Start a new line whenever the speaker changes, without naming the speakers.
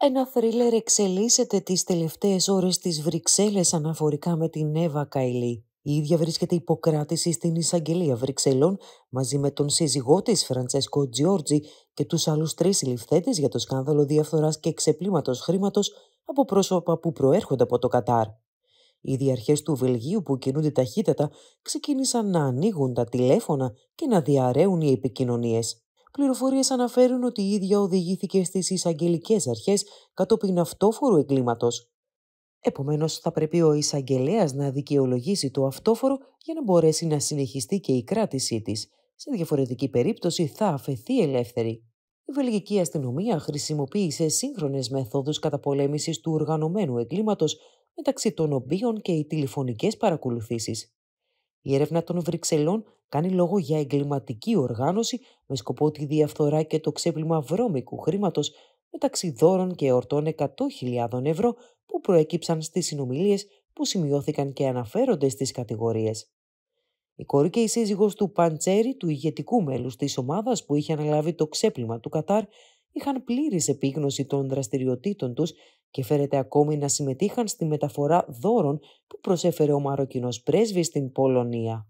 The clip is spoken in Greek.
Ένα θρίλερ εξελίσσεται τις τελευταίες ώρες στις Βρυξέλλες αναφορικά με την Εύα Καηλή. Η ίδια βρίσκεται υποκράτηση στην εισαγγελία Βρυξελών μαζί με τον σύζυγό της Φραντσέσκο Τζιόρτζι και τους άλλους τρεις συλληφθέντες για το σκάνδαλο διαφθοράς και ξεπλήματος χρήματος από πρόσωπα που προέρχονται από το Κατάρ. Οι διαρχές του Βελγίου που κινούνται ταχύτατα ξεκίνησαν να ανοίγουν τα τηλέφωνα και να διαρρέουν οι επικοινωνίες. Πληροφορίες αναφέρουν ότι η ίδια οδηγήθηκε στις εισαγγελικές αρχές κατόπιν αυτόφορου εγκλήματος. Επομένως, θα πρέπει ο εισαγγελέας να δικαιολογήσει το αυτόφορο για να μπορέσει να συνεχιστεί και η κράτησή της. Σε διαφορετική περίπτωση θα αφαιθεί ελεύθερη. Η βελγική αστυνομία χρησιμοποίησε σύγχρονες μεθόδους καταπολέμησης του οργανωμένου εγκλήματος, μεταξύ των οποίων και οι τηλεφωνικές παρακολουθήσεις. Η έρευνα των Βρυξελών κάνει λόγο για εγκληματική οργάνωση με σκοπό τη διαφθορά και το ξέπλυμα βρώμικου χρήματος μεταξύ δώρων και εορτών 100.000 ευρώ που προέκυψαν στις συνομιλίες που σημειώθηκαν και αναφέρονται στις κατηγορίες. Η κόρη και η σύζυγος του Παντσέρη, του ηγετικού μέλους της ομάδας που είχε αναλάβει το ξέπλυμα του Κατάρ, είχαν πλήρης επίγνωση των δραστηριοτήτων τους και φέρεται ακόμη να συμμετείχαν στη μεταφορά δώρων που προσέφερε ο Μαροκινός πρέσβης στην Πολωνία.